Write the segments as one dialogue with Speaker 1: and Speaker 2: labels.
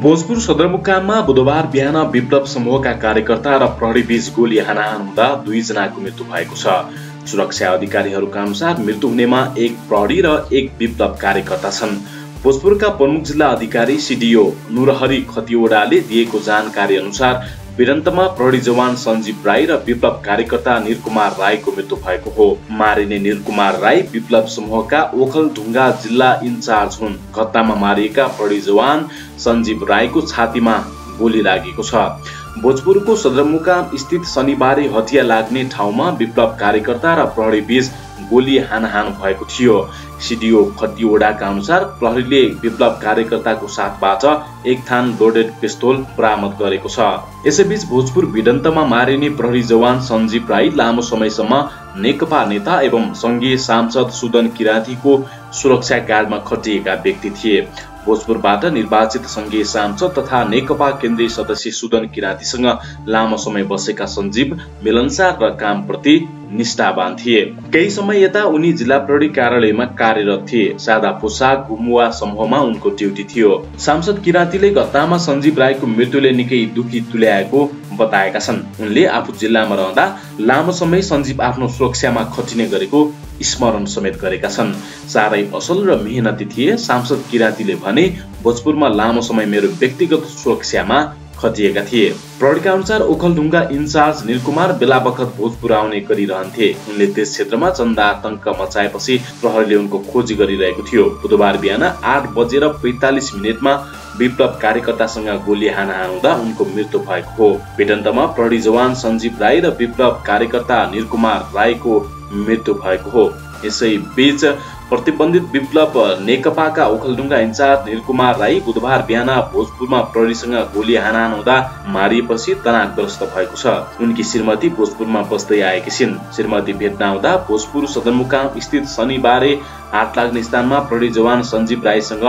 Speaker 1: भोजपुर सदरमुकाममा बुधबार बिहान विप्लव समूहका कार्यकर्ता र प्रहरी बीच गोली हानाहान हुँदा दुईजनाको मृत्यु भएको छ। सुरक्षा अधिकारीहरूका अनुसार मृत्यु हुनेमा एक प्रहरी र एक विप्लव कार्यकर्ता छन्। भोजपुरका प्रमुख जिल्ला अधिकारी सिडिओ नुरहरी खतिवडाले दिएको जानकारी अनुसार वीरन्तमा प्रहरी जवान सञ्जीव राई र विप्लव कार्यकर्ता निरकुमार राईको मृत्यु भएको हो। मारिने निरकुमार राई विप्लव समूहका ओखलढुङ्गा जिल्ला इन्चार्ज हुन्। घटनामा मारिएका प्रहरी जवान सञ्जीव राईको छातीमा गोली लागेको छ। भोजपुरको सदरमुकाम स्थित शनिबारे हतिया लाग्ने ठाउँमा विप्लव कार्यकर्ता र प्रहरी बीच गोली हानहान भएको थियो। सिडिओ खतिवडाका अनुसार प्रहरीले विप्लव कार्यकर्ताको साथबाट एक थान लोडेड पिस्तोल बरामद गरेको छ। यसैबीच भोजपुर भिडन्तमा मारिने प्रहरी जवान सञ्जीव राई लामो समयसम्म नेकपा नेता एवं सङ्घीय सांसद सुदन किराँतीको सुरक्षा गार्डमा खटिएका व्यक्ति थिए। भोजपुरबाट निर्वाचित सङ्घीय सांसद तथा नेकपा केन्द्रीय सदस्य सुदन किराँतीसँग लामो समय बसेका सञ्जीव मिलनसार र कामप्रति निष्ठावान थिए। केही समय यता उनी जिल्ला प्रहरी कार्यालयमा कार्यरत थिए। सादा पोसाक घुमुवा समूहमा उनको ड्युटी थियो। सांसद किराँतीले घटनामा सञ्जीव राईको मृत्युले निकै दुखी तुल्याएको बताएका छन्। उनले आफू जिल्लामा रहँदा लामो समय सञ्जीव आफ्नो सुरक्षामा खटिने गरेको स्मरण समेत गरेका छन्। साह्रै असल र मेहनती थिए सांसद किराँतीले भने भोजपुरमा लामो समय मेरो व्यक्तिगत सुरक्षामा खटिएका थिए। प्रहरीका अनुसार ओखलढुङ्गा इन्चार्ज निलकुमार बेला बखत भोजपुर आउने गरिरहन्थे। उनले त्यस क्षेत्रमा चन्दा आतंक मचाएपछि प्रहरीले उनको खोजी गरिरहेको थियो। बुधबार बिहान आठ बजेर पैतालिस मिनटमा विप्लव कार्यकर्तासँग गोली हानाहान हुँदा उनको मृत्यु भएको हो। भिडन्तमा प्रहरी जवान सञ्जीव राई र विप्लव कार्यकर्ता निरकुमार राईको मृत्यु भएको हो। यसै बीच प्रतिबन्धित विप्लव नेकपाका ओखलडुङ्गा इन्चार्ज निलकुमार राई बुधबार बिहान भोजपुरमा प्रहरीसँग गोली हानाहान हुँदा मारिएपछि तनावग्रस्त भएको छ। उनकी श्रीमती भोजपुरमा बस्दै आएकी छिन्। श्रीमती भेट्न आउँदा भोजपुर सदरमुकाम स्थित शनिबारे हाट लाग्ने स्थानमा प्रहरी जवान सञ्जीव राईसँग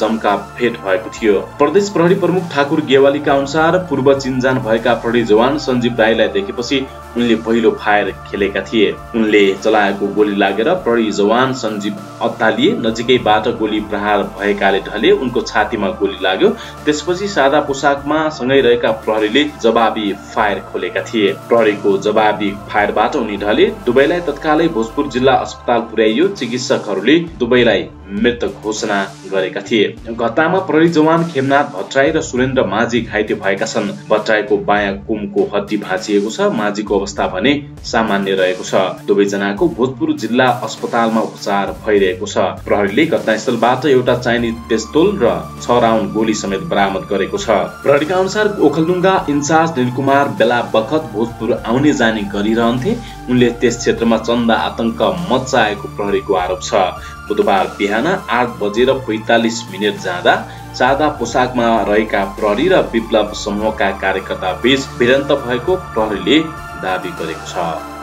Speaker 1: जम्का भेट भएको थियो। प्रदेश प्रहरी प्रमुख ठाकुर गेवालीका अनुसार पूर्व चिन्जान भएका प्रहरी जवान सञ्जीव राईलाई देखेपछि उनले पहिलो फायर खेलेका थिए। उनले चलाएको गोली लागेर प्रहरी जवान सञ्जीव अत्तालिए नजिकैबाट गोली प्रहार भएकाले ढले उनको छातीमा गोली लाग्यो। त्यसपछि सादा पोसाकमा सँगै रहेका प्रहरीले जवाबी फायर खोलेका थिए। प्रहरीको जवाबी फायरबाट उनी ढले। दुवैलाई तत्कालै भोजपुर जिल्ला अस्पताल पुर्याइयो। चिकित्सकहरूले दुवैलाई मृत घोषणा गरेका थिए। घटनामा प्रहरी जवान खेमनाथ भट्टराई र सुरेन्द्र माझी घाइते भएका छन्। भट्टराईको बायाँ कुमको हड्डी भाँचिएको छ। माझीको अवस्था भने सामान्य रहेको छ। दुवैजनाको भोजपुर जिल्ला अस्पतालमा उपचार भइरहेको छ। प्रहरीले घटनास्थलबाट एउटा चाइनिज पिस्तोल र छ राउन्ड गोली समेत बरामद गरेको छ। प्रहरीका अनुसार ओखलडुङ्गा इन्चार्ज निलकुमार बेला बखत भोजपुर आउने जाने गरिरहन्थे। उनले त्यस क्षेत्रमा चन्दा आतंक मचाएको प्रहरीको आरोप छ। बुधबार बिहान आठ बजेर पैतालिस मिनट जाँदा सादा पोसाकमा रहेका प्रहरी र विप्लव समूहका कार्यकर्ता बीच भिडन्त भएको प्रहरीले दावी गरेको छ